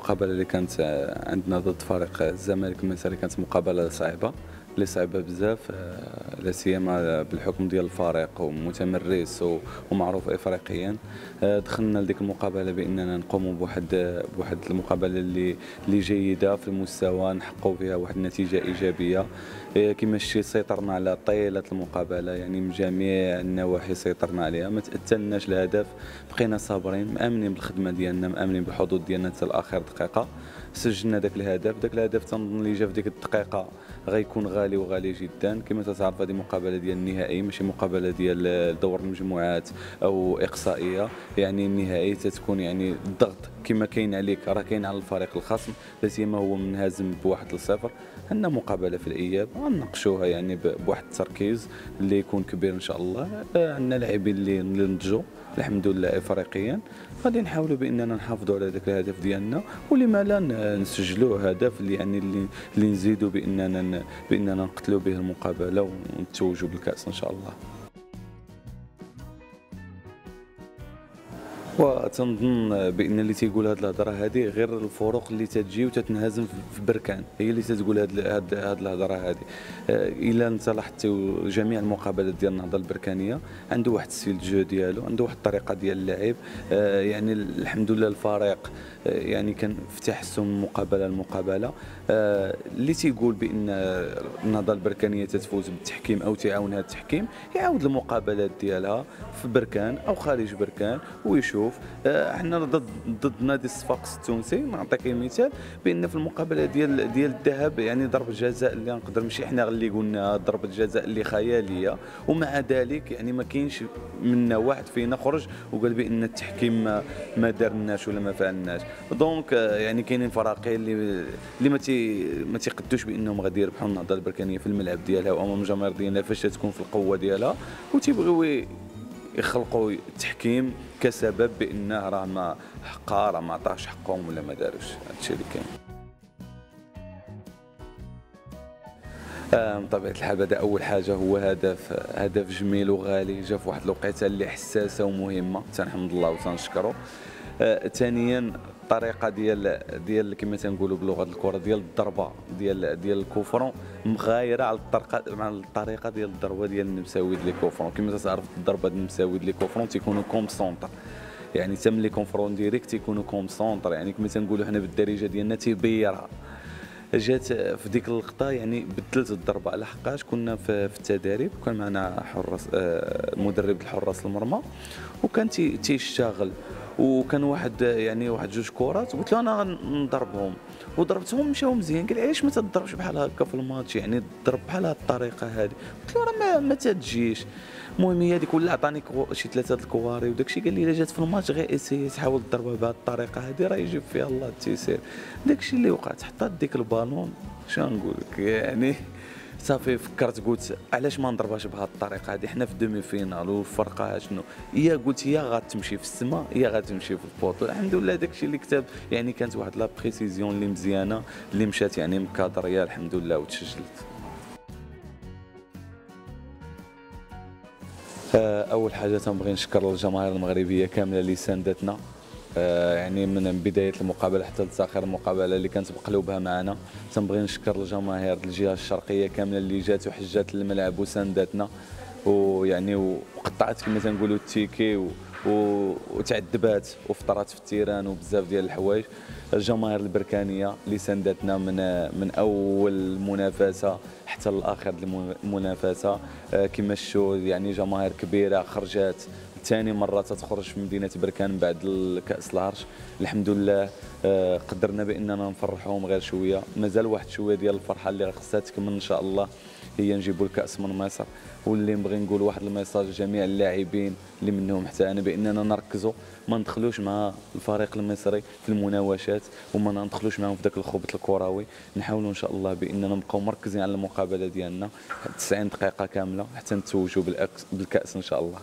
المقابله اللي كانت عندنا ضد فريق الزمالك المصري كانت مقابلة صعيبة. اللي صعيبه بزاف آه، لا سيما بالحكم ديال الفريق ومتمرس ومعروف افريقيا. آه، دخلنا لديك المقابلة بأننا نقوموا بواحد بواحد المقابلة اللي اللي جيدة في المستوى نحققوا فيها واحد النتيجة إيجابية. آه، كما شتي سيطرنا على طيلة المقابلة يعني من جميع النواحي سيطرنا عليها. ما تاثلناش الهدف بقينا صابرين مأمنين بالخدمة ديالنا مأمنين بالحظوظ ديالنا حتى لاخر دقيقة. سجلنا ذاك الهدف. ذاك الهدف تنظن اللي جا في ديك الدقيقة غيكون غالي وغالي جدا. كما تعرف هذه مقابله ديال النهائي ماشي مقابلة ديال دور المجموعات أو إقصائية. يعني النهائي تتكون يعني الضغط كما كاين عليك راه كاين على الفريق الخصم. لا سيما هو منهزم بواحد لصفر. عندنا مقابلة في الإياب غنناقشوها يعني بواحد التركيز اللي يكون كبير إن شاء الله. عندنا لاعبين اللي نضجوا الحمد لله افريقيا. غادي نحاولوا بإننا نحافظوا على ذاك الهدف ديالنا. ولما لا نسجلوا هدف اللي يعني اللي, اللي نزيدوا بإننا بإننا نقتلوا به المقابلة ونتوجوا بالكأس إن شاء الله. وتنظن بأن اللي تيقول هذه الهضرة هذه غير الفروق اللي تتجي وتتنهزم في بركان. هي اللي تتقول هذه الهضرة هذه آه، إلا أنت لاحظت جميع المقابلات ديال النهضة البركانية عنده واحد السيل جو ديالو عنده واحد الطريقة ديال اللعب. آه، يعني الحمد لله الفريق آه، يعني كان في تحسن من مقابلة لمقابلة. اللي تيقول بأن النهضة البركانية تتفوز بالتحكيم أو تعاون هذا التحكيم يعاود المقابلات ديالها في بركان أو خارج بركان ويشوف معروف. آه، إحنا ضد ضد نادي الصفاقس التونسي نعطيك مثال بأن في المقابلة ديال ديال الذهب يعني ضربه جزاء اللي نقدر ماشي إحنا اللي قلنا ضربه جزاء اللي خيالية. ومع ذلك يعني ما كاينش منا واحد فينا خرج وقال بأن التحكيم ما, دارناش ولا ما فعلناش. donc آه، يعني كاينين فراقين اللي اللي ما تي ما تيقدوش بأنهم غادي يربحوا النهضة البركانية في الملعب ديالها وأمام الجماهير ديالها فاش تكون في القوة ديالها وتيبغيو يخلقوا التحكيم كسبب بانه راه ما حقا راه ما عطاش حقهم ولا ما داروش. هادشي اللي كاين. بطبيعة الحال هذا أول حاجة هو هدف هدف جميل وغالي جا في واحد الوقيتة اللي حساسة ومهمة. تنحمد الله وتنشكره. آه، ثانيا الطريقة ديال ديال كما تنقولوا بلغة الكرة ديال الضربة ديال ديال ال coup franc مغايرة على الطريقة مع الطريقة ديال الضربة ديال النمساوي les coups francs. كما تعرف الضربة ديال النمساوي les coups francs تيكونوا comme centre. يعني تم les coups francs directs تيكونوا comme centre. يعني كما تنقولوا حنا بالدارجة ديالنا تيبيرها. جات في ديك اللقطة يعني بدلت الضربة. على حقاش كنا في, التدريب وكان معنا حراس آه، مدرب الحراس المرمى وكان تيشتغل. وكان واحد يعني واحد جوج كورات قلت له أنا نضربهم. وضربتهم مشاو مزيان قال علاش ما تضربش بحال هكا في الماتش يعني تضرب بحال هاد الطريقة هذه قلت له راه ما, ما تجيش. المهم هي هذيك ولا عطاني شي ثلاثة الكواري وداك الشيء قال لي إلا جات في الماتش غير essaie تحاول تضربها بهذه الطريقة هذه راه يجيب فيها الله التيسير داك الشيء اللي وقع حطات ديك البالون شنو نقول لك يعني صافي فكرت قلت علاش ما نضربهاش بهذه الطريقة هذه؟ حنا في demi-finale والفرقه شنو؟ هي قلت هي غتمشي في السماء هي غتمشي في ال poteau الحمد لله داك الشيء اللي كتب يعني كانت واحد la précision اللي مزيانة اللي مشات يعني م cadrée الحمد لله وتسجلت. آه، أول حاجة تنبغي نشكر الجماهير المغربية كاملة اللي ساندتنا. يعني من بداية المقابلة حتى لتأخير المقابلة اللي كانت بقلوبها معنا. تنبغي نشكر الجماهير الجهة الشرقية كاملة اللي جات وحجات الملعب وساندتنا ويعني وقطعت كما تنقولوا التيكي وتعذبات وفطرات في التيران وبزاف ديال الحوايج. الجماهير البركانية اللي ساندتنا من من أول منافسة حتى الآخر المنافسة. آه، كما شفتوا يعني جماهير كبيرة خرجت ثاني مرة تتخرج في مدينة بركان بعد كاس العرش. الحمد لله آه، قدرنا بإننا نفرحوهم غير شوية. مازال واحد شوية ديال الفرحة اللي خصها تكمل إن شاء الله هي نجيبوا الكأس من مصر. واللي نبغي نقول واحد الميساج لجميع اللاعبين اللي منهم حتى أنا بإننا نركزوا ما ندخلوش مع الفريق المصري في المناوشات وما ندخلوش معهم في ذاك الخبط الكروي. نحاولوا إن شاء الله بإننا نبقاو مركزين على المقابلة ديالنا. 90 دقيقة كاملة حتى نتوجوا بالكأس إن شاء الله.